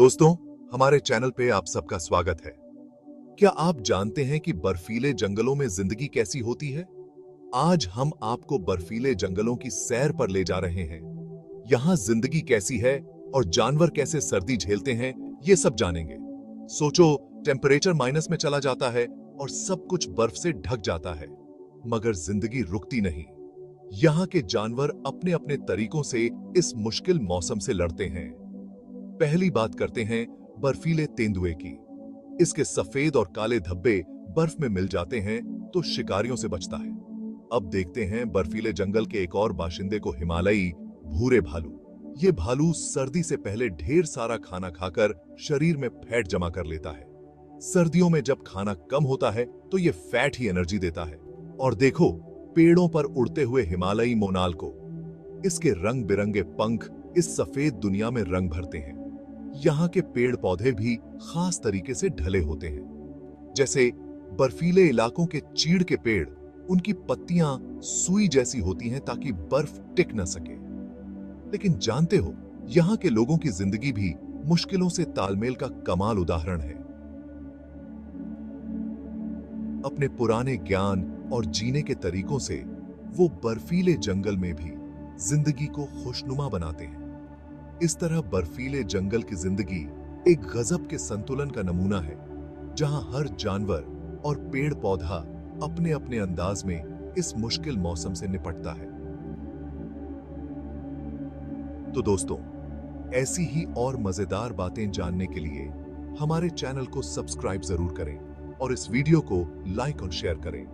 दोस्तों, हमारे चैनल पे आप सबका स्वागत है। क्या आप जानते हैं कि बर्फीले जंगलों में ज़िंदगी कैसी होती है? आज हम आपको बर्फीले जंगलों की सैर पर ले जा रहे हैं। यहाँ ज़िंदगी कैसी है और जानवर कैसे सर्दी झेलते हैं, ये सब जानेंगे। सोचो टेम्परेचर माइनस में चला जाता है और सब कुछ बर्फ़ से ढक जाता है। मगर ज़िंदगी रुकती नहीं। यहाँ के जानवर अपने अपने तरीकों से इस मुश्किल मौसम से लड़ते हैं। पहली बात करते हैं बर्फीले तेंदुए की। इसके सफ़ेद और काले धब्बे बर्फ़ में मिल जाते हैं तो शिकारियों से बचता है। अब देखते हैं बर्फीले जंगल के एक और बाशिंदे को हिमालयी भूरे भालू। ये भालू सर्दी से पहले ढेर सारा खाना खाकर शरीर में फैट जमा कर लेता है। सर्दियों में जब खाना कम होता है तो ये फैट ही एनर्जी देता है। और देखो, पेड़ों पर उड़ते हुए हिमालयी मोनाल को। इसके रंग बिरंगे पंख इस सफ़ेद दुनिया में रंग भरते हैं। यहाँ के पेड़ पौधे भी खास तरीके से ढले होते हैं। जैसे बर्फीले इलाकों के चीड़ के पेड़, उनकी पत्तियाँ सुई जैसी होती हैं ताकि बर्फ़ टिक न सके। लेकिन जानते हो, यहाँ के लोगों की ज़िंदगी भी मुश्किलों से तालमेल का कमाल उदाहरण है। अपने पुराने ज्ञान और जीने के तरीकों से वो बर्फीले जंगल में भी ज़िंदगी को खुशनुमा बनाते हैं। इस तरह बर्फीले जंगल की ज़िंदगी एक गजब के संतुलन का नमूना है, जहाँ हर जानवर और पेड़ पौधा अपने अपने अंदाज में इस मुश्किल मौसम से निपटता है। तो दोस्तों, ऐसी ही और मज़ेदार बातें जानने के लिए हमारे चैनल को सब्सक्राइब ज़रूर करें और इस वीडियो को लाइक और शेयर करें।